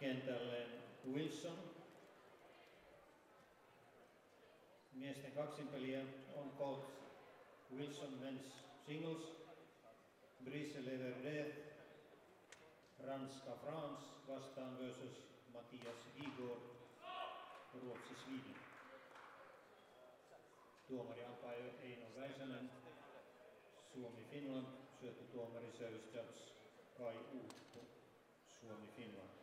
kentälle Wilson. Miesten kaksinpeliä on Colt Wilson Men's Singles, Brice Leverde, Ranska France vastaan versus Mattias Igor, Ruotsi Sweden. Tuomari umpire Eino Väisänen, Suomi Finland, syöttötuomari Service Judge Kai Uuttu, Suomi Finland.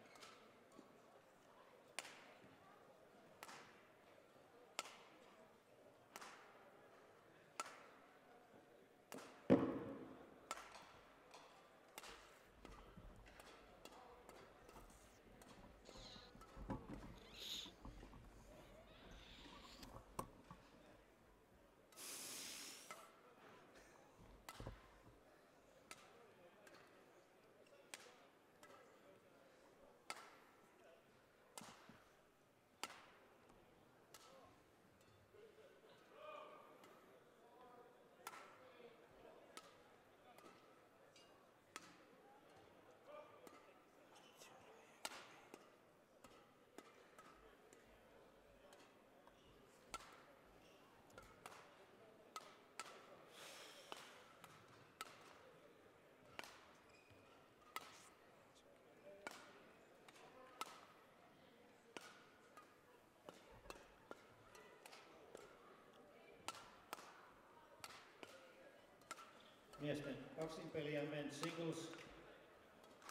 Miesten kaksinpeliä men singles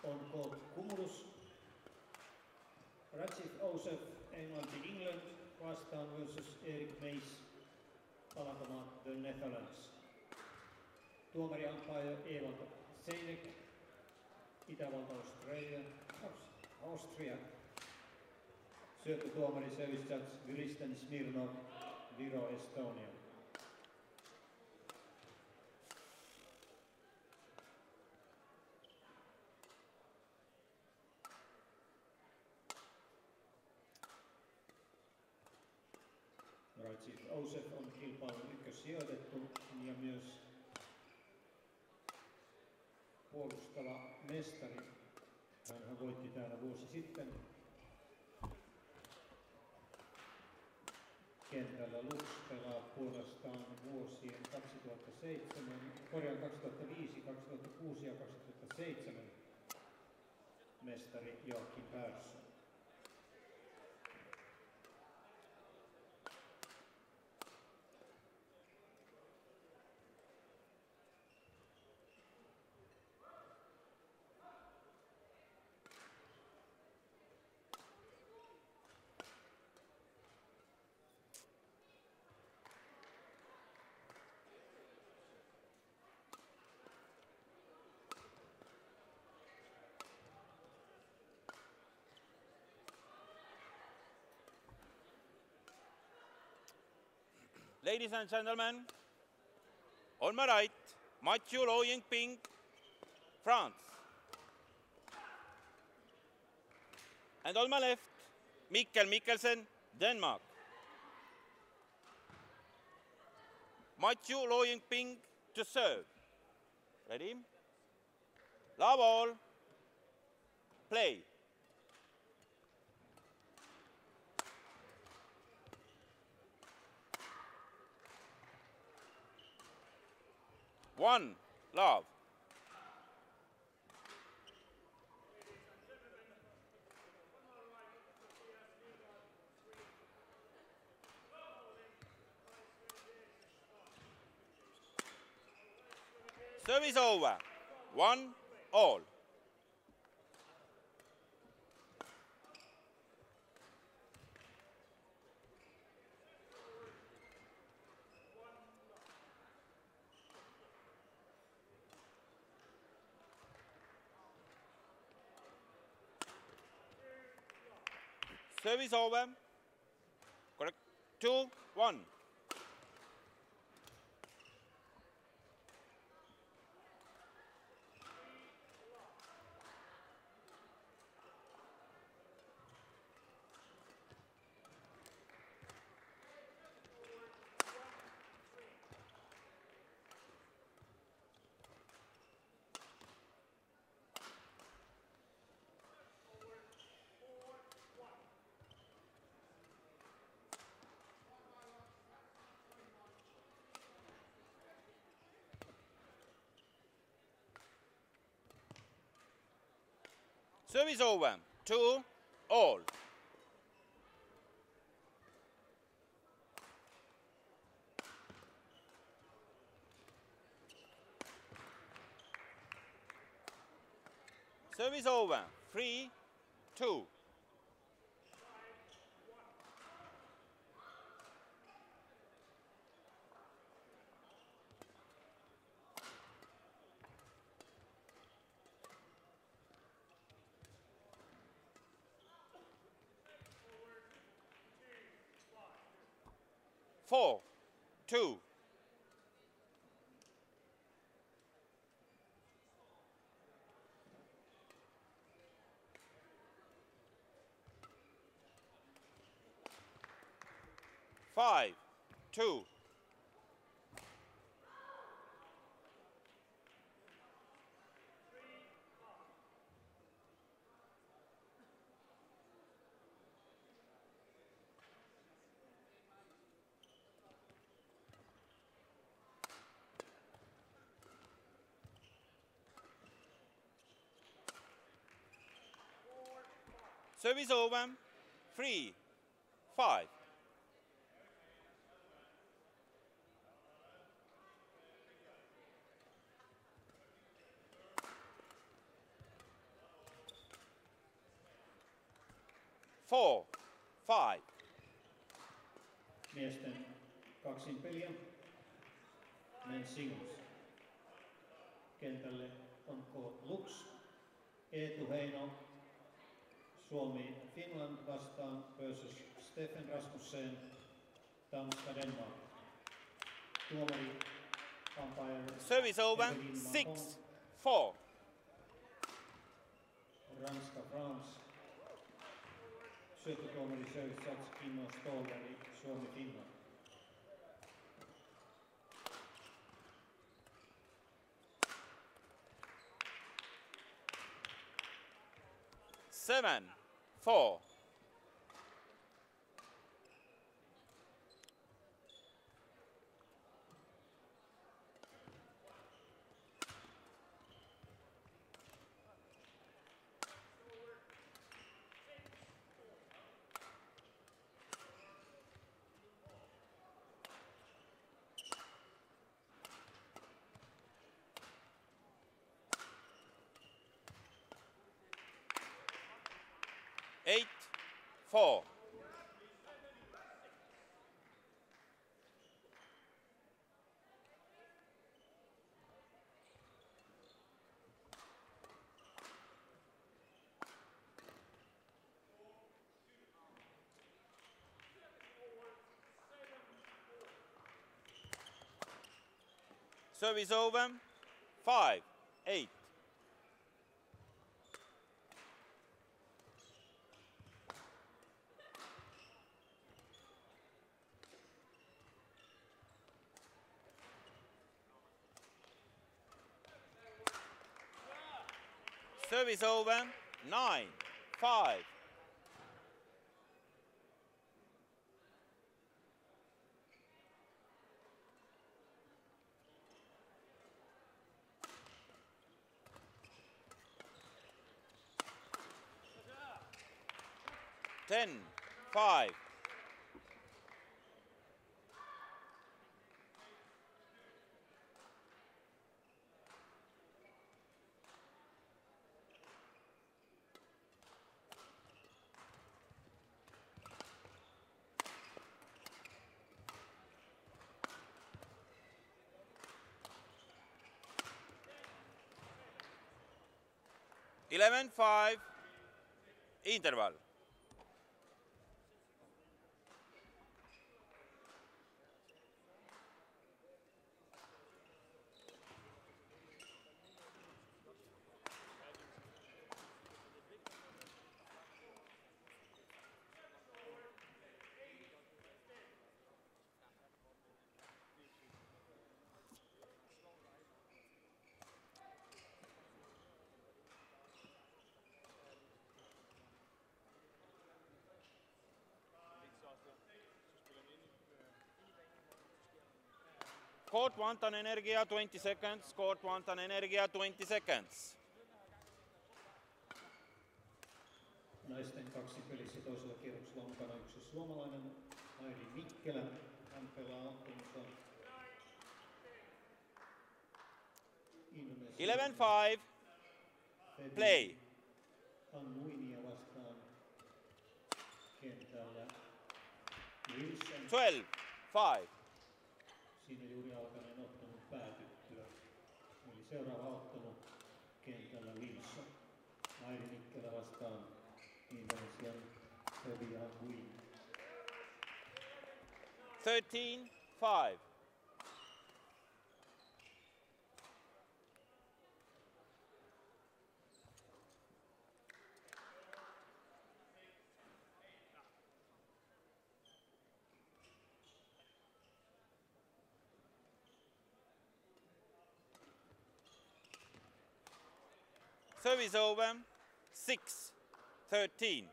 on Colt Kumulus, Rajiv Ousef, Englanti England vastaan versus Erik Meis, Alankomaat The Netherlands. Tuomari umpire Evald Seinek, Itävalta Australia, Aus- Austria. Syöttötuomari Service Judge Gristen Smirnov, Viro Estonia. Rajiv Ousef on kilpailun ykkössijoitettu ja myös puolustava mestari. Hän voitti täällä vuosi sitten kentällä Lux pelaa puolestaan vuosien 2007, korjaan 2005, 2006 ja 2007 mestari Joakim Persson. Ladies and gentlemen, on my right, Matthieu Lo Ying Ping, France. And on my left, Mikkel Mikkelsen, Denmark. Mathieu Lo Yingping to serve. Ready? Love all. Play. One, love. Service over. One, all. Service over. Correct. Two, one. Service over. Two all. Service over. Three, two. Four, two. Five, two. Service over. Three, five. Four, five. Miesten kaksin peliä. Men singles. Kentälle on K. Lux, Eetu Heino, Suomi Finland vastaan versus Stefan Rasmussen, Tanska Denmark. Tuomari umpire Service over. Evelyn Six, Macon, four. Ranska France. Syöttötuomari Judge Kimmo Stolberg, Suomi Finland. Seven, four. Eight, four. Service over. Five, eight. Service over. Nine, five. Ten, five. Eleven, five. Interval. Court Vantaa Energia 20 seconds. Court Vantaa Energia 20 seconds. Naisten kaksi pelissä toisella kierroksella on mukana yksi suomalainen, Airi Mikkelä. Hän pelaa ottelunsa 11 5. Fedi Play. Annuinia vastaan kentällä 12 5. Siinä juuri päätyttyä. Eli seuraava ottelu kentällä vastaan Indonesian Fabian Win. 13 5. Service over. 6 13.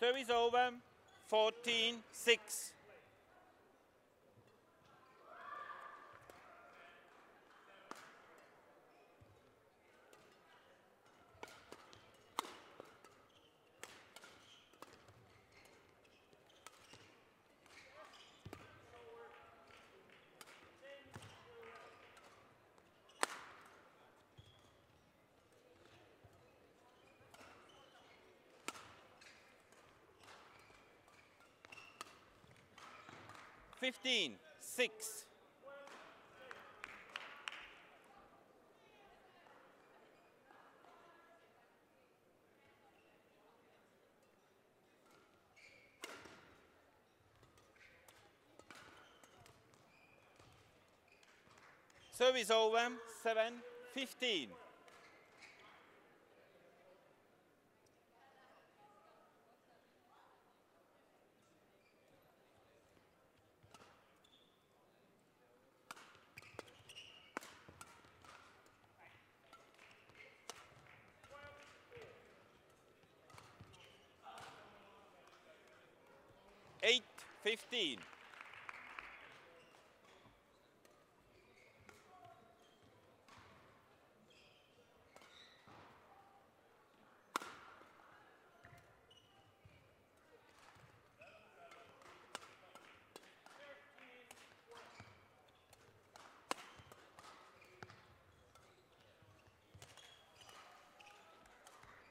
Service over. 14 6. Fifteen six. Service over. Seven fifteen. Eight fifteen.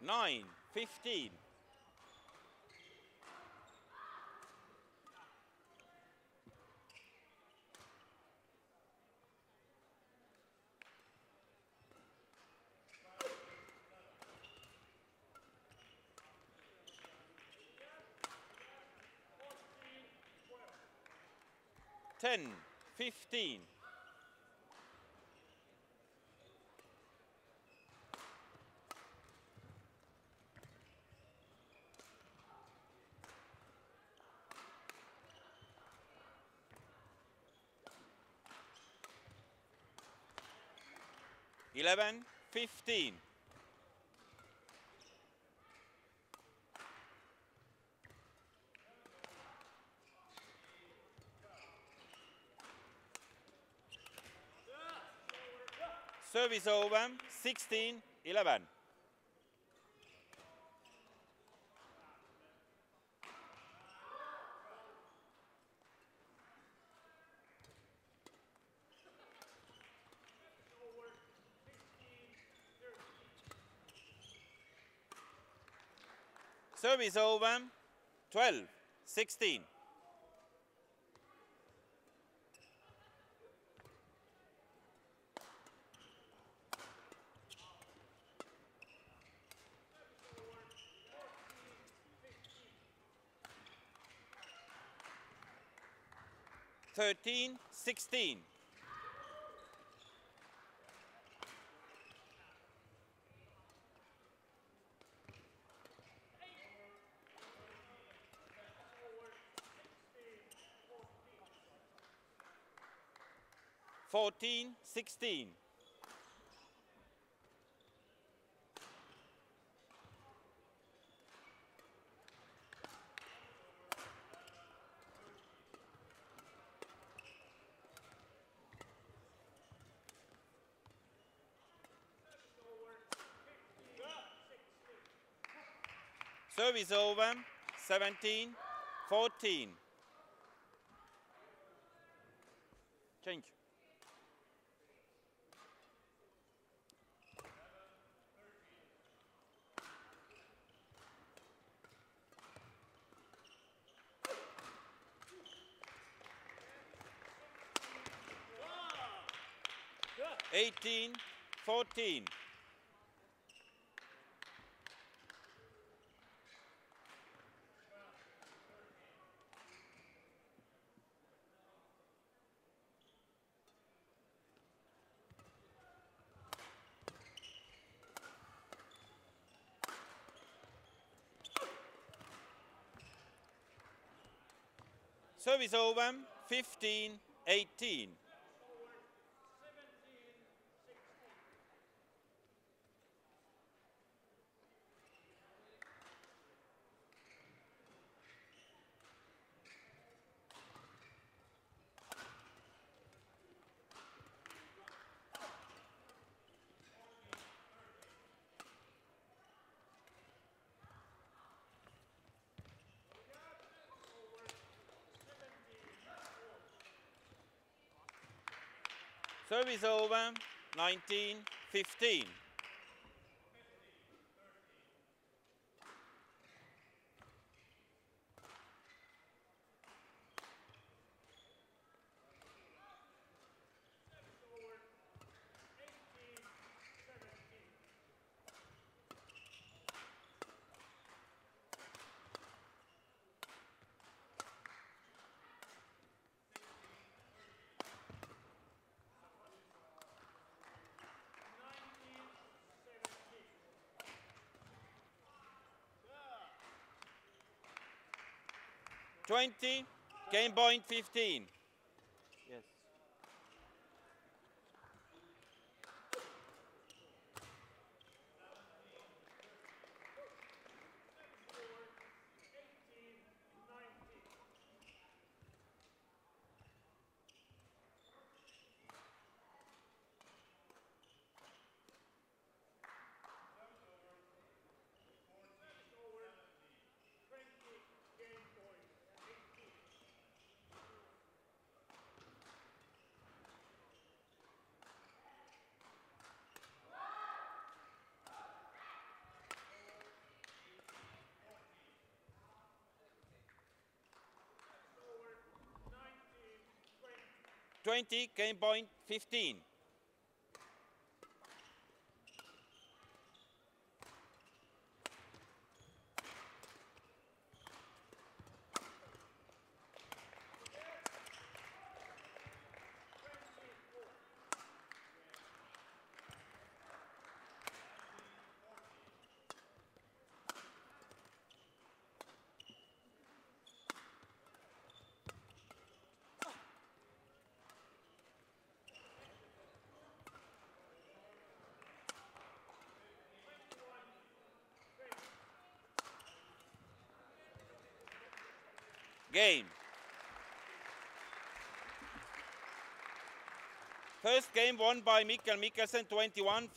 Nine fifteen. Ten fifteen. Eleven fifteen. Service over. 16 11. Service over. 12 16. Thirteen, sixteen. 14 16. Service over 17 14. Change. Eighteen, fourteen. Service over 15 18. Service over 19 20, game point 15. 20, game point 15. Game. First game won by Mikkel Mikkelsen 21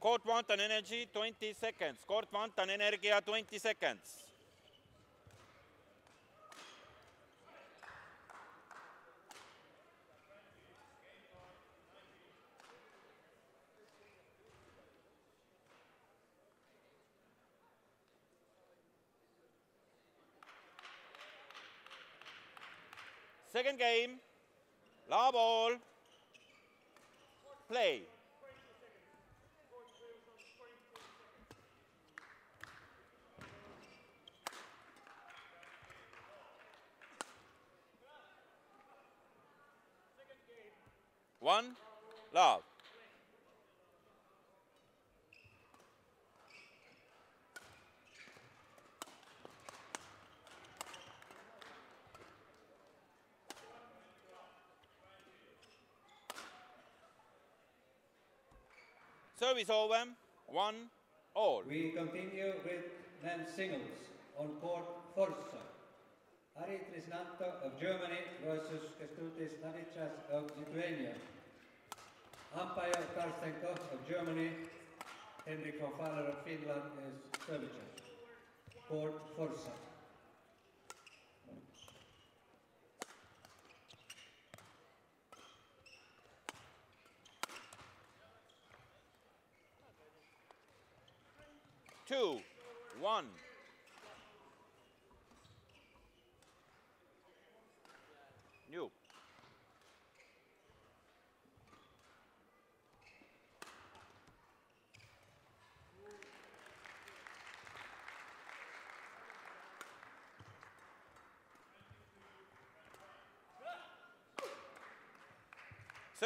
Court Vantaa Energy, 20 seconds. Court Vantaa Energia, 20 seconds. Second game, la ball, play. One, love. Service over, one, all. We continue with men's singles on court Forza. Ari Trisnanto of Germany versus Kestutis Navickas of Lithuania. Umpire Karstenko of Germany. Henrik von Faller of Finland is servitor. Court Forza. two, one.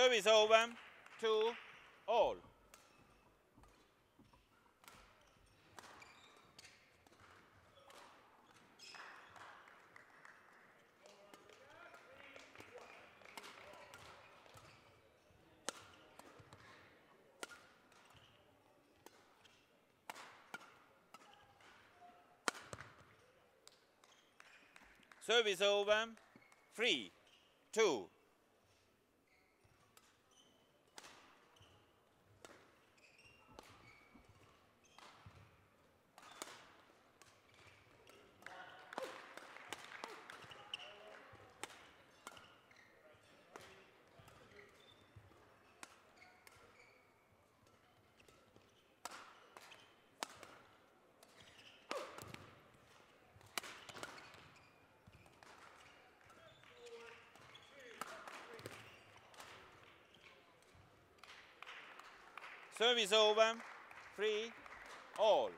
Service over, two, all. Service over. Three, two. Service over. Free all.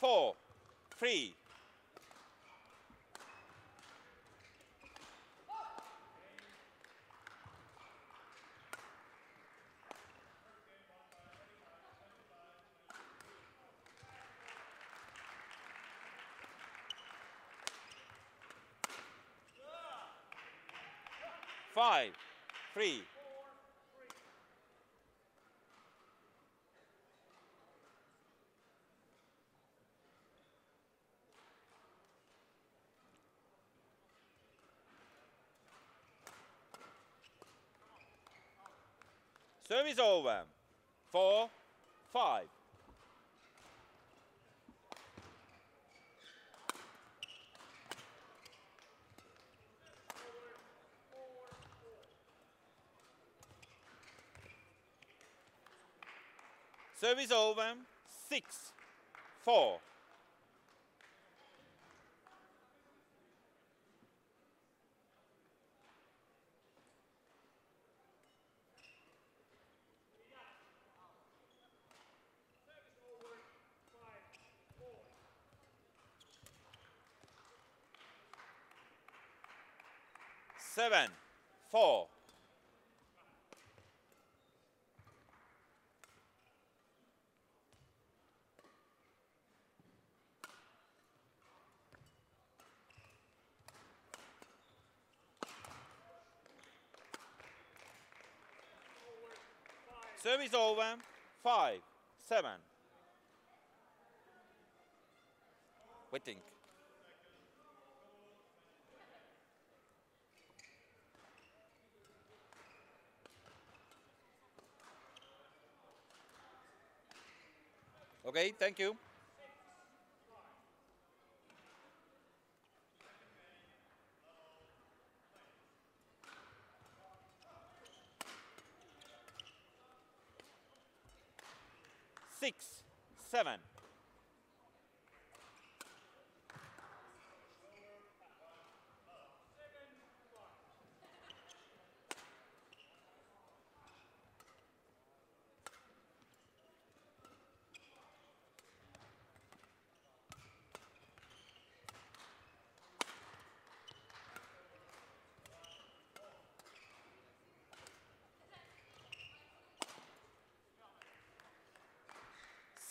Four, three. Five, three. Service over. Four, five. Service over. Six, four. Seven, four. Service over. Five, seven. Waiting. Okay, thank you. Six, seven.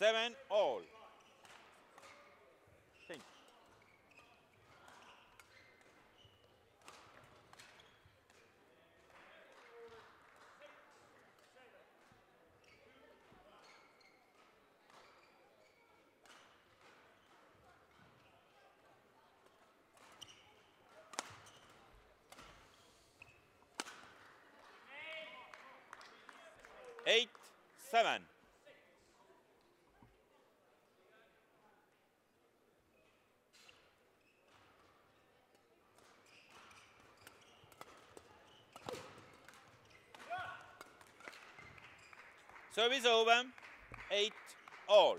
Seven all. Thank Eight, seven. Service over. Eight all.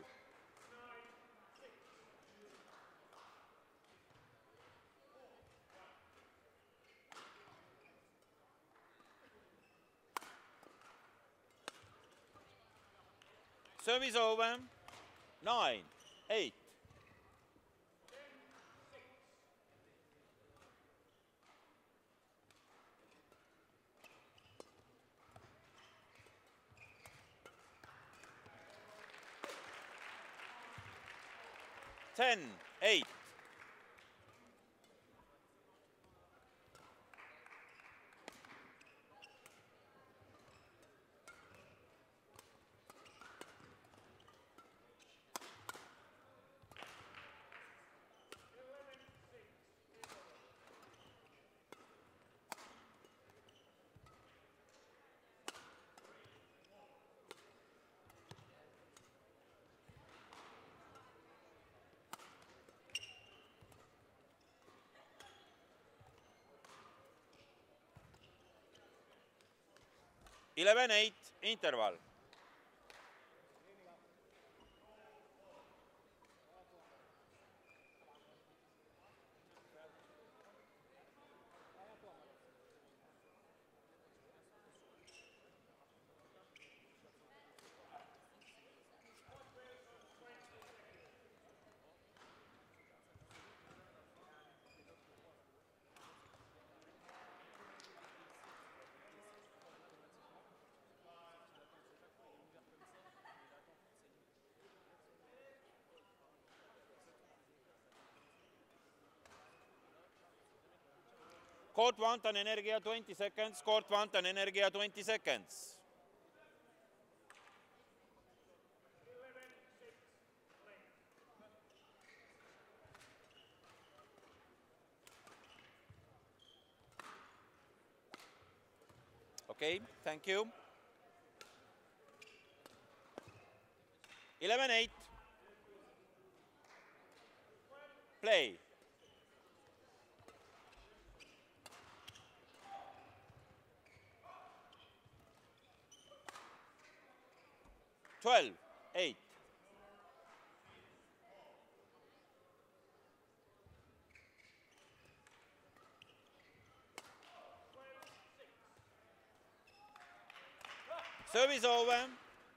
Service over. Nine, eight. Ten, eight. Eleven, eight. Interval. Court Vantaan Energia 20 seconds. Court Vantaan Energia 20 seconds. Okay, thank you. 11 8. Play. Twelve, eight. Service over.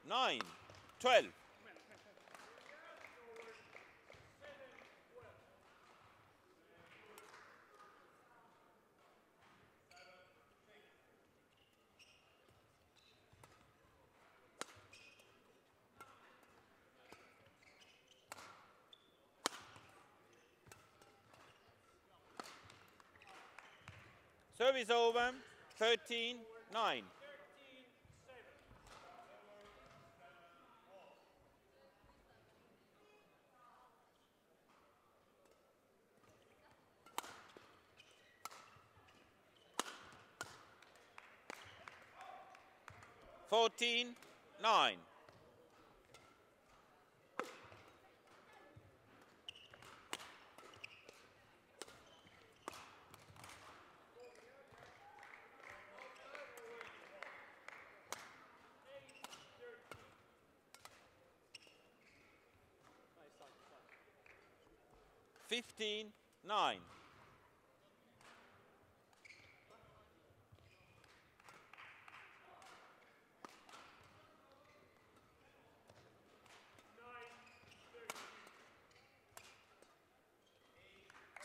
Nine, twelve. Service over. 13 9. Fourteen nine. Fifteen nine.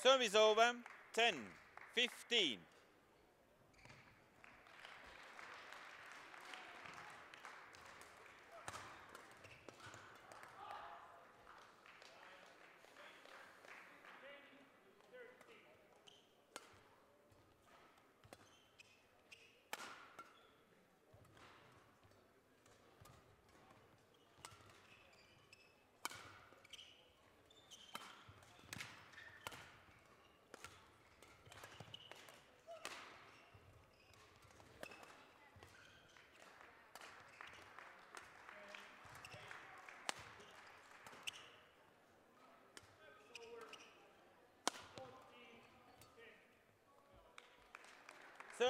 Service over. 10 15.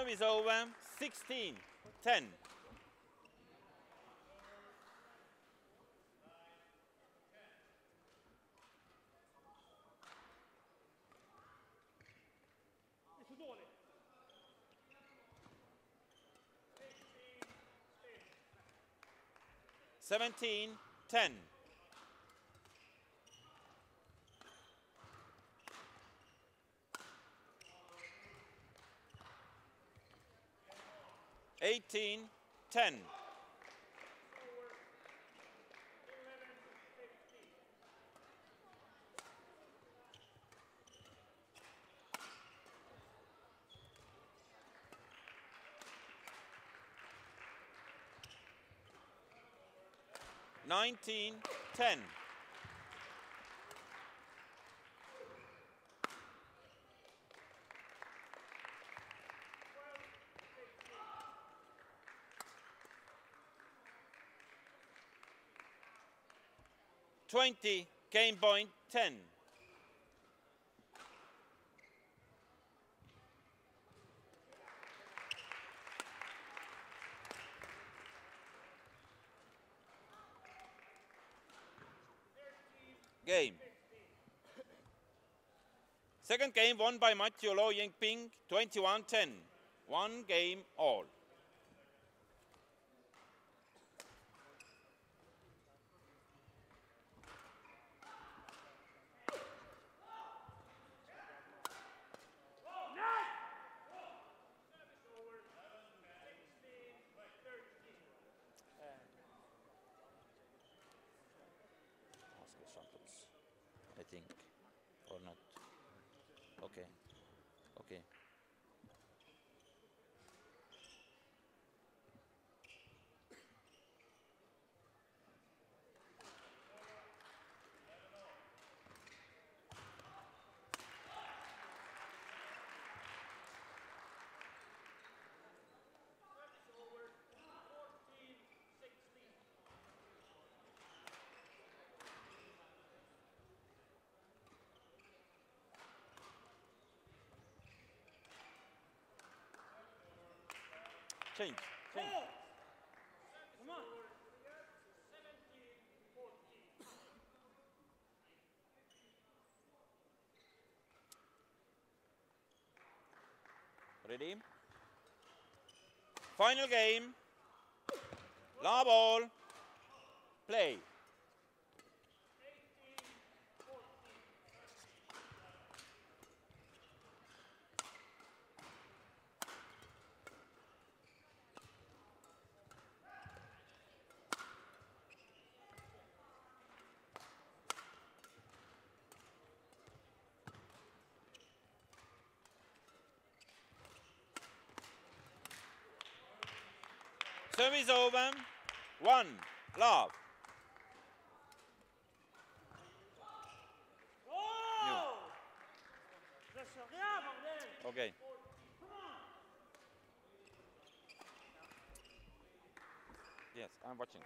Service over. 16 10. Seventeen, ten. Eighteen, ten. Nineteen, ten. Twenty, game point, ten. Game. Second game won by Matthieu Lo Ying Ping, 21-10. One game all. Change, change. Ready? Final game. La ball. Play. Service over. One. Love. Oh Je sais rien, bordel Okay. Yes, I'm watching.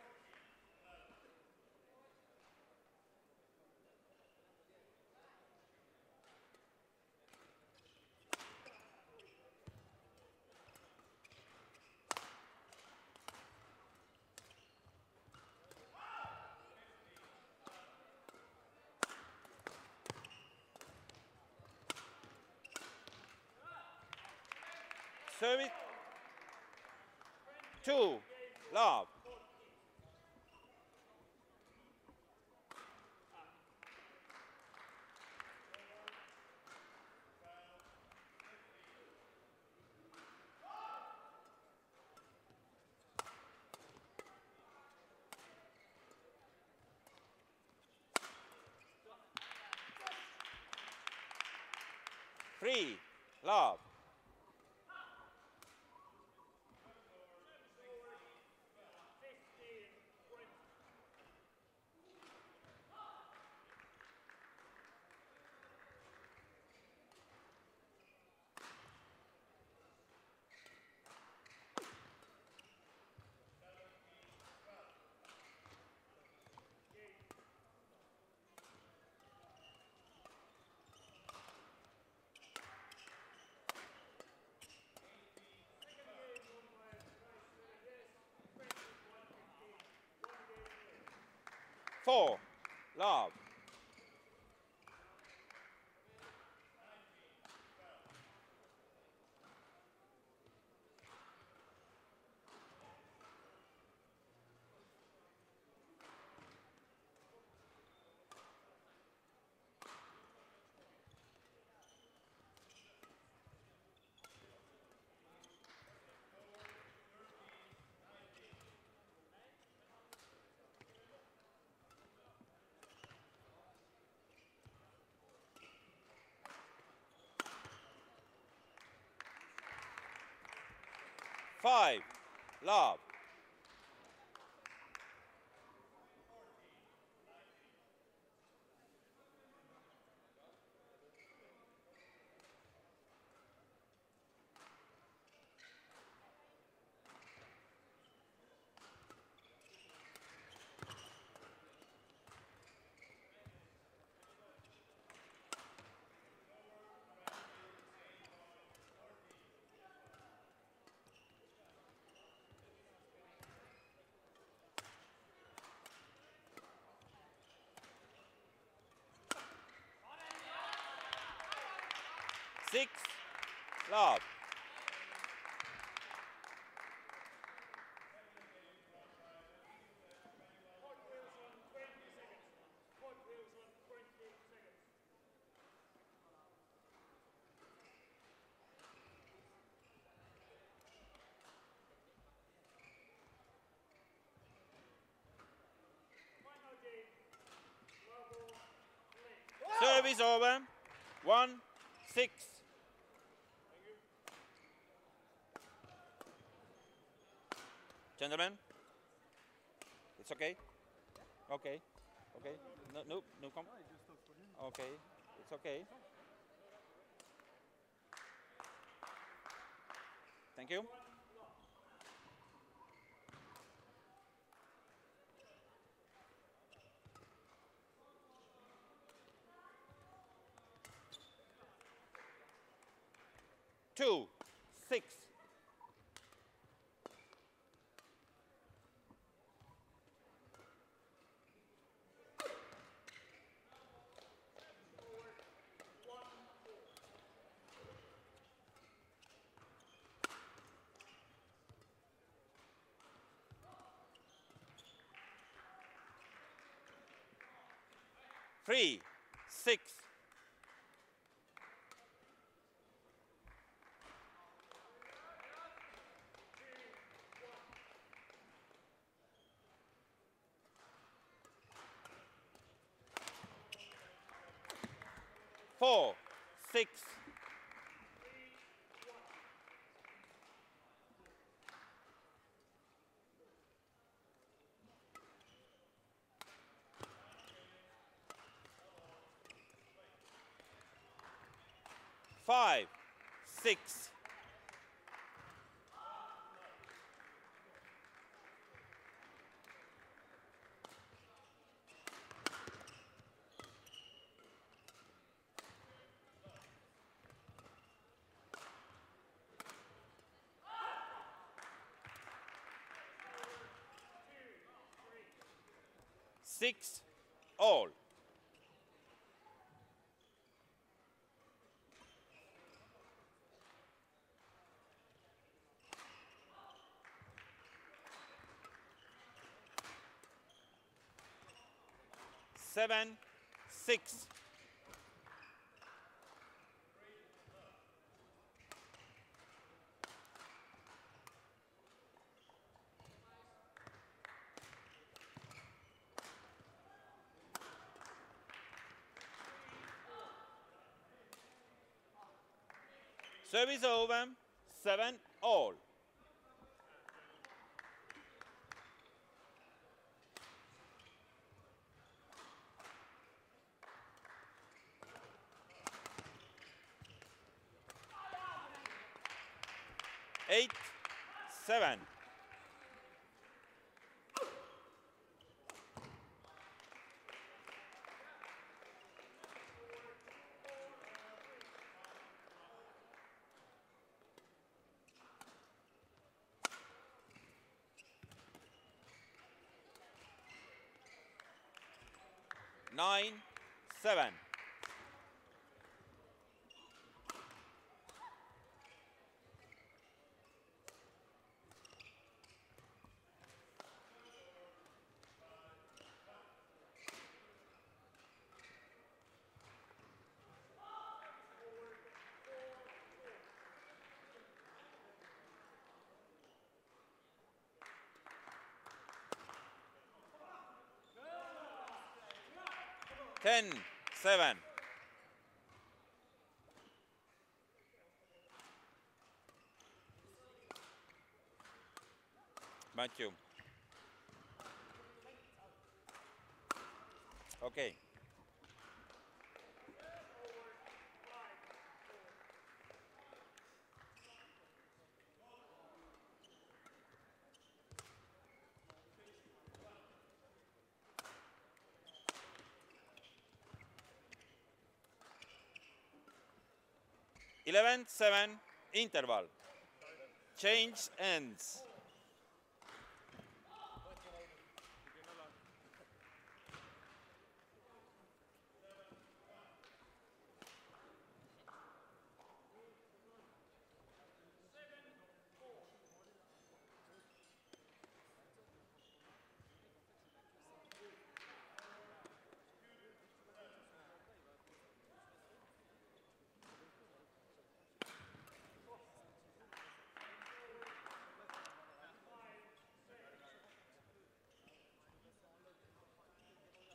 Service. Two. Love. Four. Love. Five. Love. Six. Love. Service over. One. Six. Gentlemen, it's okay. Okay, okay. No, no, no, come. Okay, it's okay. Thank you. Two, six. Three, six. Four, six. Five, six. Six all. Seven, six. Service over, seven all. eight, seven. Nine, 10, 7. Matthew. Okay. Eleven, seven, interval. Change ends.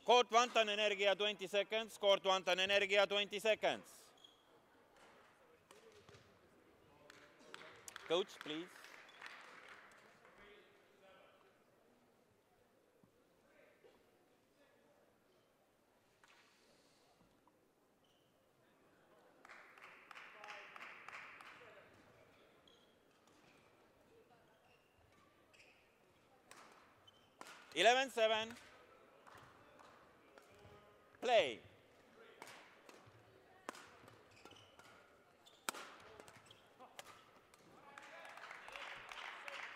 Court Vantaan Energia 20 seconds. Court Vantaan Energia 20 seconds. Coach, please. Eleven seven. Play.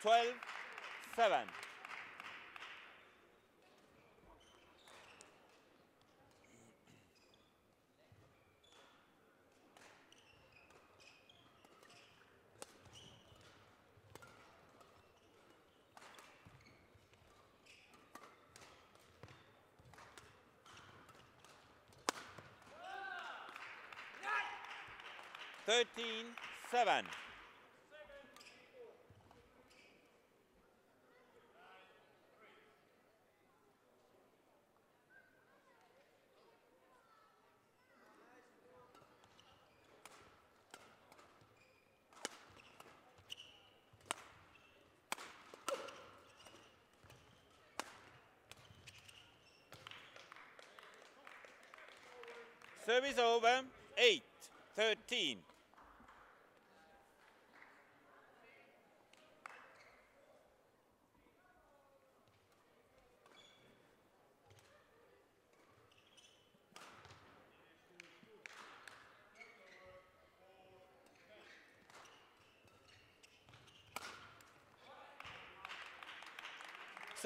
Twelve seven. 13-7. Service over, 8, 13.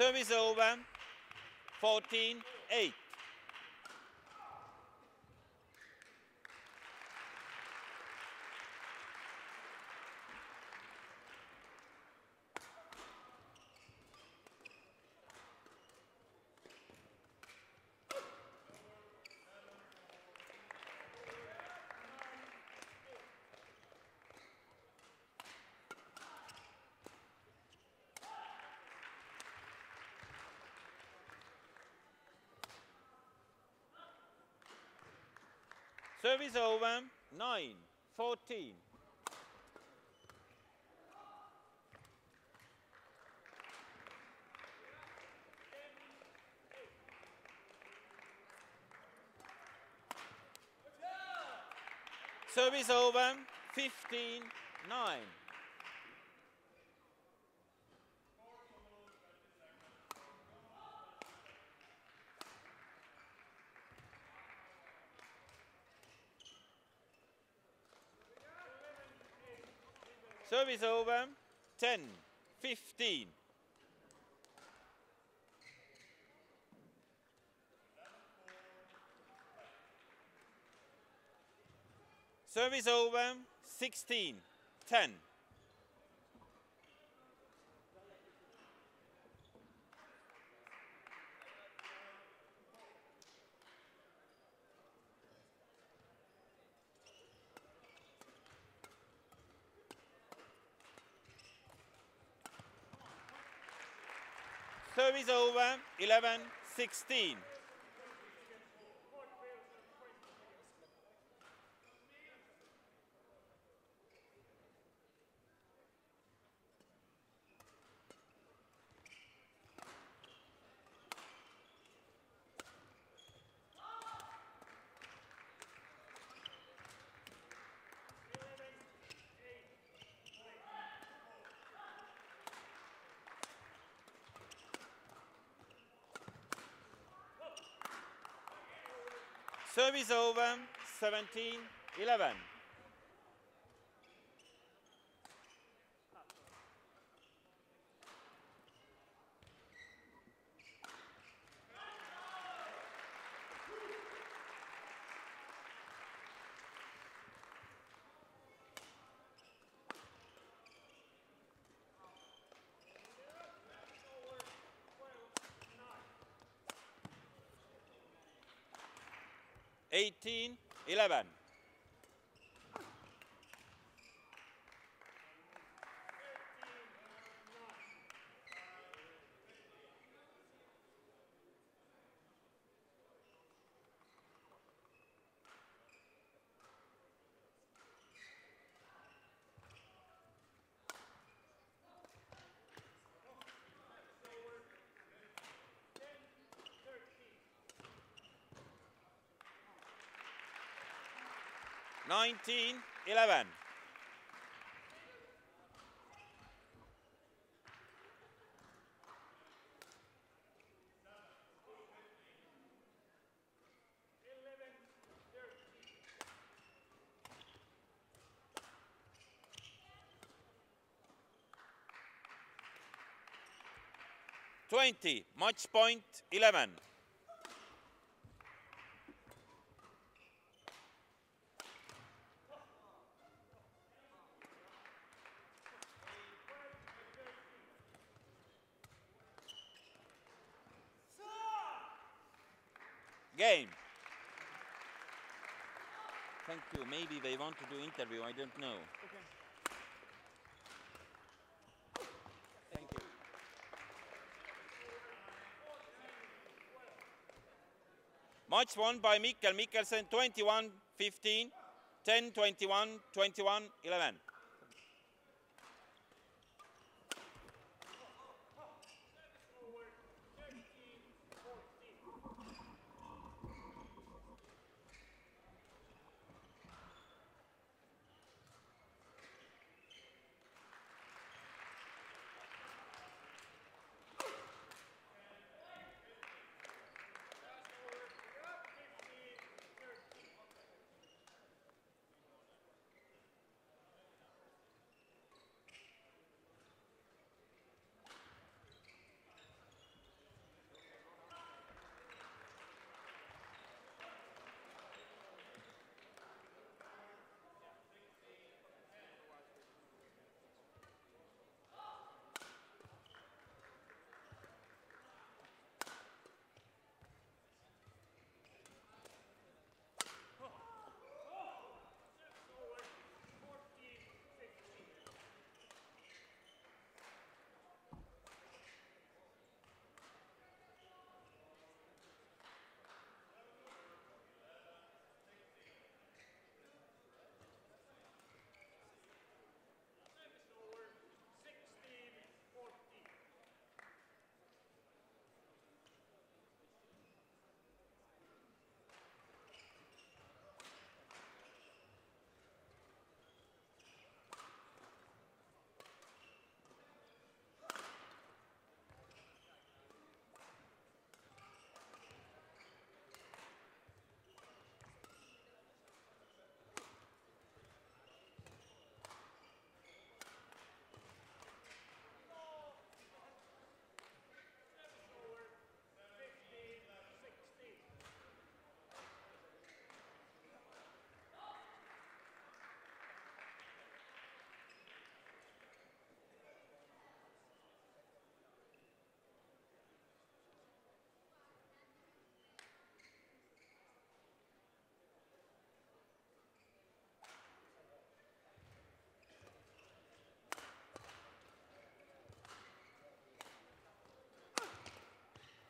Serve is over. 14 8. Service over. 9 14. Service over. 15 9. Service over. 10 15. Service over. 16 10. Service over. 11 16. Service over. 17 11. Eighteen, eleven. Nineteen, eleven. Twenty, match point eleven. Game. Thank you. Maybe they want to do interview. I don't know. Thank you. Match won by Mikkel Mikkelsen 21 15, 10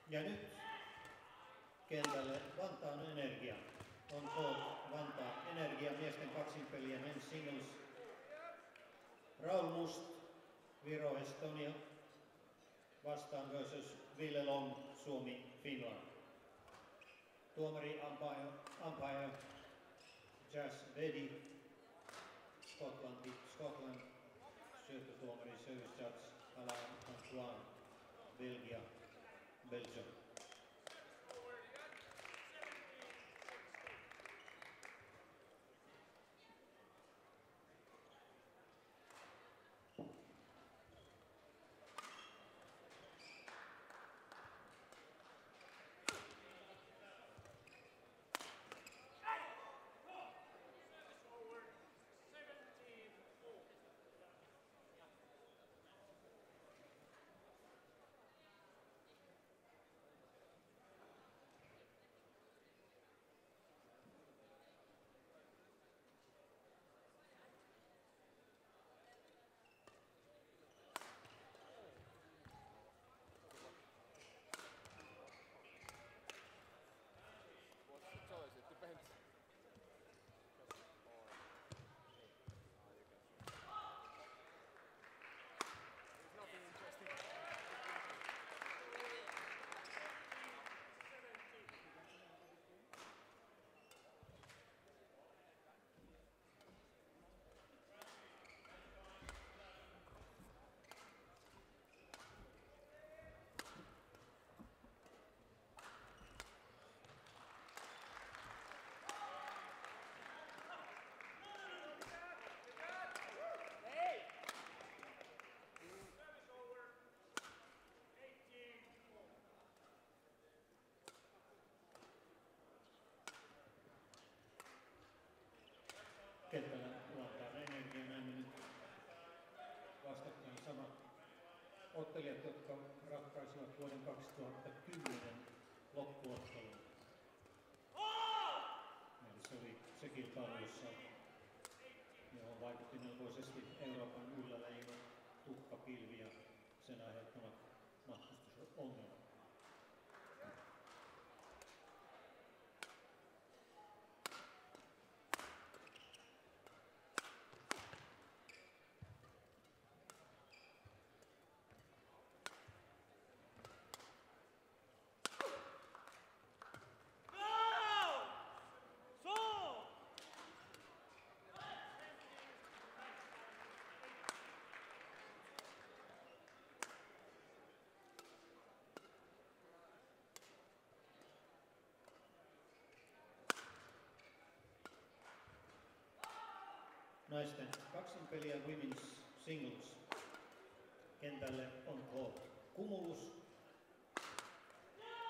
Ja nyt kentälle Vantaan Energia. On court Vantaan Energia miesten kaksinpeliä men's singles. Raul Must, Viro Estonia vastaan versus Ville Long, Suomi Finland. Tuomari umpire Jazz Vedi, Skotlanti, Scotland. Syöttötuomari Service Judge Alain Antoine, Belgia, Belgium. Ottelijat, jotka ratkaisivat vuoden 2010 loppuottelun. Eli se oli se kilpailu, jossa johon vaikutti melkoisesti Euroopan ylläleijo, tukkapilvi ja sen aiheuttamat matkustusongelmat. Naisten kaksinpeliä Women's Singles. Kentälle on court Cumulus,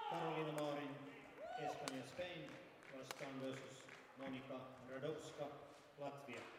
Karolina Maarin, Espanja Spain vastaan versus Monika Radowska, Latvia.